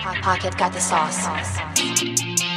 Pocket got the sauce.